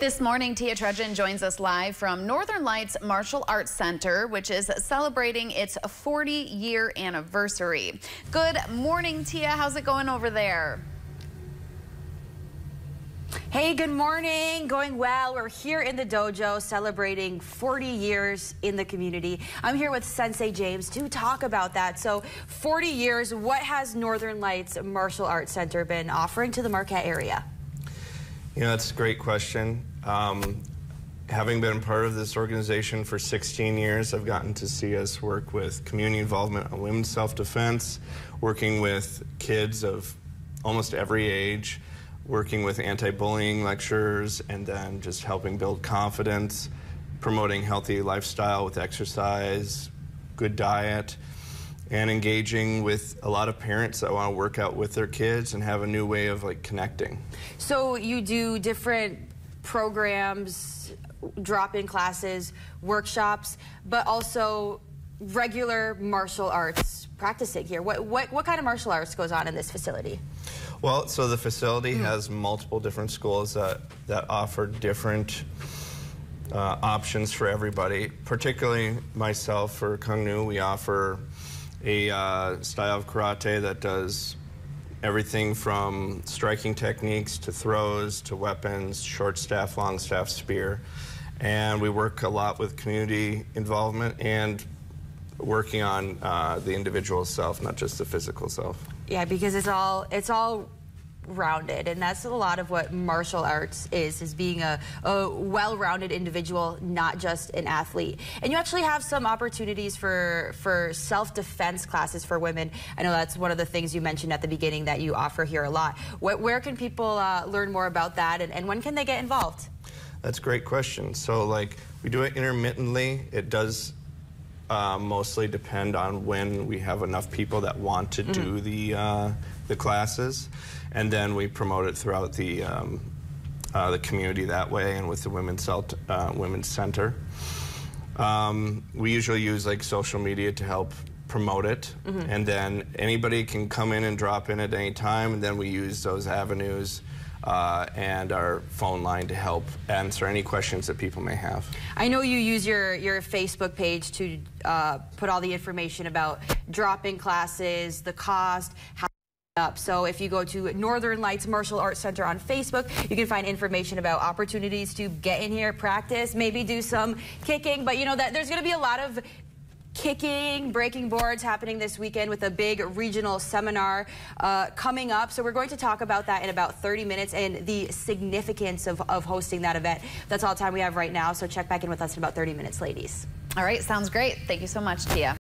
This morning, Tia Trudgeon joins us live from Northern Lights Martial Arts Center, which is celebrating its 40-year anniversary. Good morning, Tia. How's it going over there? Hey, good morning. Going well. We're here in the dojo celebrating 40 years in the community. I'm here with Sensei James to talk about that. So 40 years, what has Northern Lights Martial Arts Center been offering to the Marquette area? You know, that's a great question. Um, having been part of this organization for 16 years, I've gotten to see us work with community involvement on women's self-defense, working with kids of almost every age, working with anti-bullying lectures, and then just helping build confidence, promoting healthy lifestyle with exercise, good diet, and engaging with a lot of parents that want to work out with their kids and have a new way of like connecting. So you do different programs, drop-in classes, workshops, but also regular martial arts practicing here. What, what, what kind of martial arts goes on in this facility? Well, so the facility mm. has multiple different schools that, that offer different uh, options for everybody. Particularly myself for Kung Nu, we offer a uh, style of karate that does everything from striking techniques to throws to weapons, short staff, long staff, spear. And we work a lot with community involvement and working on uh, the individual self, not just the physical self. Yeah, because it's all it's all rounded and that's a lot of what martial arts is is being a, a well-rounded individual not just an athlete. And you actually have some opportunities for for self-defense classes for women. I know that's one of the things you mentioned at the beginning that you offer here a lot. Where, where can people uh, learn more about that and, and when can they get involved? That's a great question. So like we do it intermittently. It does uh, mostly depend on when we have enough people that want to mm -hmm. do the uh, the classes, and then we promote it throughout the um, uh, the community that way, and with the women's uh, women's center. Um, we usually use like social media to help promote it, mm -hmm. and then anybody can come in and drop in at any time, and then we use those avenues uh, and our phone line to help answer any questions that people may have. I know you use your, your Facebook page to uh, put all the information about drop-in classes, the cost, how up. So if you go to Northern Lights Martial Arts Center on Facebook, you can find information about opportunities to get in here, practice, maybe do some kicking. But you know that there's going to be a lot of kicking, breaking boards happening this weekend with a big regional seminar uh, coming up. So we're going to talk about that in about 30 minutes and the significance of, of hosting that event. That's all the time we have right now. So check back in with us in about 30 minutes, ladies. All right, sounds great. Thank you so much, Tia.